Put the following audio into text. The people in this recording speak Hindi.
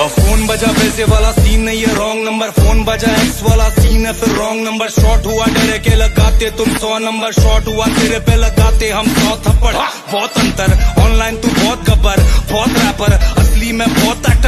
और फ़ोन बजा, पैसे वाला सीन नहीं है रॉन्ग नंबर फ़ोन बजा एक्स वाला सीन है, फिर रॉन्ग नंबर शॉर्ट हुआ, डरे के लगाते तुम सौ नंबर शॉर्ट हुआ, तेरे पे लगाते हम सौ थप्पड़। बहुत अंतर ऑनलाइन तू बहुत गब्बर, बहुत रैपर असली में बहुत एक्टर